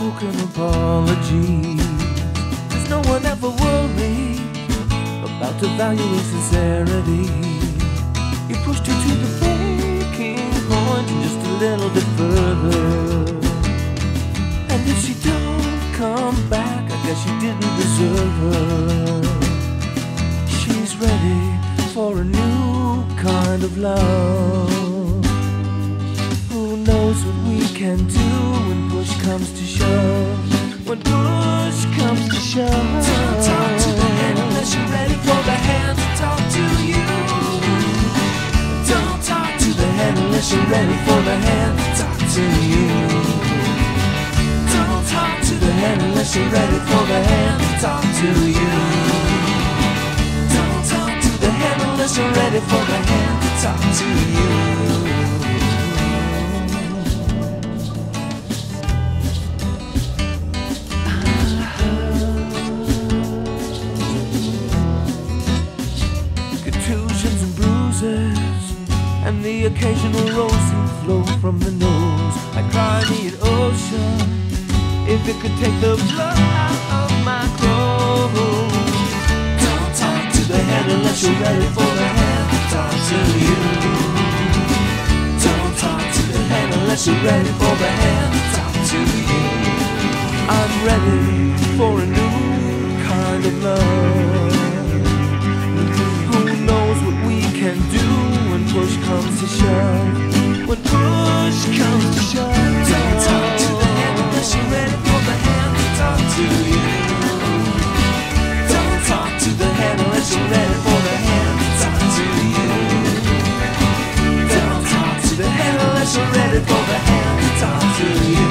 unspoken apology. Cause no one ever worried about evaluating sincerity. You pushed her to the breaking point just a little bit further. And if she don't come back, I guess you didn't deserve her. She's ready for a new kind of love. Can do when push comes to shove? When push comes to shove. Don't talk to the hand unless you're ready for the hand to talk to you. Don't talk to the hand unless you're ready for the hand to talk to you. Don't talk to the hand unless you're ready for the hand to talk to you. Don't talk to the hand unless you're ready for the hand to talk to you. And the occasional rosy flow from the nose. I cry the ocean if it could take the blood out of my clothes. Don't talk to the hand unless you're ready for the hand to talk to you. Don't talk to the hand unless you're ready for the hand to talk to you. I'm ready for a new. Don't talk to the unless you're ready for the hand to talk to you. Don't talk to the unless you're ready for the to talk to you. Don't talk to the unless you're ready for the hand to talk to you.